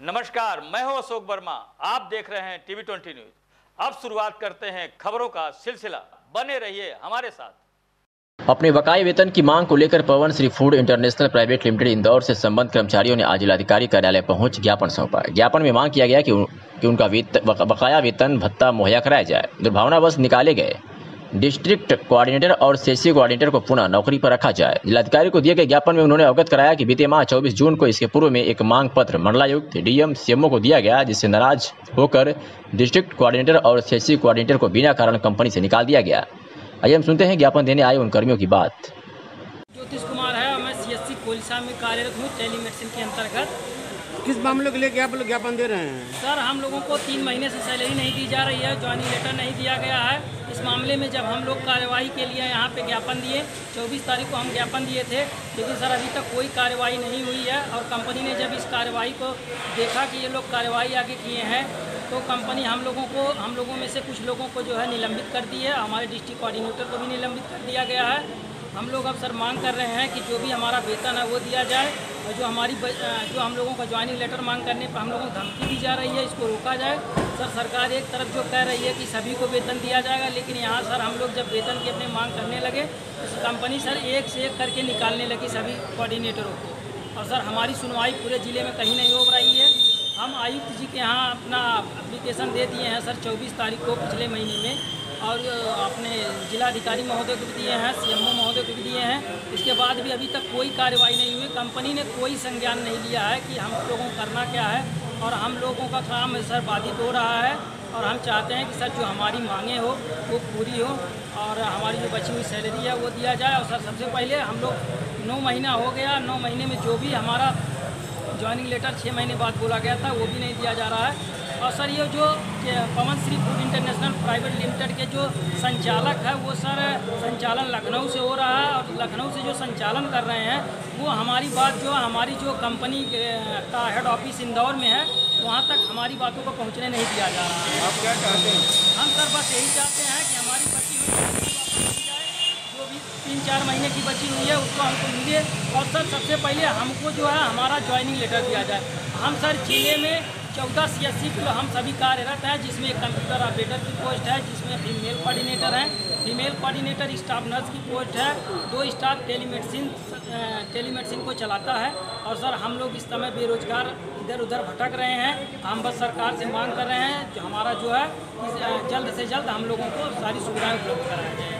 नमस्कार मैं हूँ अशोक वर्मा। आप देख रहे हैं टीवी ट्वेंटी न्यूज़। अब शुरुआत करते हैं खबरों का सिलसिला। बने रहिए हमारे साथ। अपने बकाये वेतन की मांग को लेकर Pawan Shri food international private limited Indore से संबंध कर्मचारियों ने आज जिलाधिकारी कार्यालय पहुँच ज्ञापन सौंपा। ज्ञापन में मांग किया गया कि, उन, कि उनका वेत, बकाया वेतन भत्ता मुहैया कराया जाए। दुर्भावनावश निकाले गए। डिस्ट्रिक्ट कोऑर्डिनेटर और सेसी कोऑर्डिनेटर को पुनः नौकरी पर रखा जाए। जिलाधिकारी को दिए गए ज्ञापन में उन्होंने अवगत कराया कि बीते माह 24 जून को इसके पूर्व में एक मांग पत्र मंडलायुक्त डीएम सीएमओ को दिया गया, जिससे नाराज़ होकर डिस्ट्रिक्ट कोऑर्डिनेटर और सेसी कोऑर्डिनेटर को बिना कारण कंपनी से निकाल दिया गया। आइए हम सुनते हैं ज्ञापन देने आए उन कर्मियों की बात। ज्योतिष कुमार है, मैं सी एस में कार्यरत हूँ, टेलीमेडिसिन के अंतर्गत। किस मामले के लिए आप लोग ज्ञापन दे रहे हैं? सर, हम लोगों को तीन महीने से सैलरी नहीं दी जा रही है ज्वाइनिंग लेटर नहीं दिया गया है। इस मामले में जब हम लोग कार्यवाही के लिए यहाँ पे ज्ञापन दिए 24 तारीख को हम ज्ञापन दिए थे, लेकिन सर, अभी तक कोई कार्यवाही नहीं हुई है और कंपनी ने जब इस कार्यवाही को देखा कि ये लोग कार्यवाही आगे किए हैं तो कंपनी हम लोगों को, हम लोगों में से कुछ लोगों को जो है निलंबित कर दी है। हमारे डिस्ट्रिक्ट कोऑर्डिनेटर को भी निलंबित कर दिया गया है। हम लोग अब सर, मांग कर रहे हैं कि जो भी हमारा वेतन है वो दिया जाए। जो हमारी जो हम लोगों का ज्वाइनिंग लेटर मांग करने पर हम लोगों को धमकी दी जा रही है, इसको रोका जाए। सर, सरकार एक तरफ़ जो कह रही है कि सभी को वेतन दिया जाएगा, लेकिन यहाँ सर हम लोग जब वेतन की अपनी मांग करने लगे तो कंपनी सर एक से एक करके निकालने लगी सभी कोऑर्डिनेटरों को। और सर, हमारी सुनवाई पूरे ज़िले में कहीं नहीं हो रही है। हम आयुक्त जी के यहाँ अपना एप्लीकेशन दे दिए हैं सर 24 तारीख को पिछले महीने में। और अपने जिलाधिकारी महोदय को भी दिए हैं सीएमओ महोदय को भी दिए हैं। इसके बाद भी अभी तक कोई कार्रवाई नहीं हुई। कंपनी ने कोई संज्ञान नहीं लिया है कि हम लोगों को करना क्या है। और हम लोगों का काम सर बाधित हो रहा है। और हम चाहते हैं कि सर जो हमारी मांगें हो, वो पूरी हो। और हमारी जो बची हुई सैलरी है, वो दिया जाए। और सर, सबसे पहले हम लोग नौ महीना हो गया। नौ महीने में जो भी हमारा ज्वाइनिंग लेटर छः महीने बाद बोला गया था, वो भी नहीं दिया जा रहा है। और सर, ये जो Pawan Shri food international private limited के जो संचालक है वो सर संचालन लखनऊ से हो रहा है और लखनऊ से जो संचालन कर रहे हैं वो हमारी बात जो हमारी जो कंपनी का हेड ऑफ़िस इंदौर में है वहाँ तक हमारी बातों को पहुँचने नहीं दिया जा रहा है। आप क्या चाहते हैं? हम सर बस यही चाहते हैं कि हमारी बची हुई जो भी तीन चार महीने की बची हुई है उसको हमको मिले। और सर सबसे पहले हमको जो है हमारा ज्वाइनिंग लेटर दिया जाए। हम सर ज़िले में चौदह सी एस सी हम सभी कार्यरत हैं, जिसमें एक कंप्यूटर ऑपरेटर की पोस्ट है, जिसमें फीमेल कोऑर्डिनेटर हैं। फीमेल कोऑर्डिनेटर स्टाफ नर्स की पोस्ट है। दो स्टाफ टेलीमेडिसिन टेलीमेडिसिन को चलाता है। और सर, हम लोग इस समय बेरोजगार इधर उधर भटक रहे हैं। हम बस सरकार से मांग कर रहे हैं, जो हमारा जो है जल्द से जल्द हम लोगों को सारी सुविधाएँ उपलब्ध कराया जाए।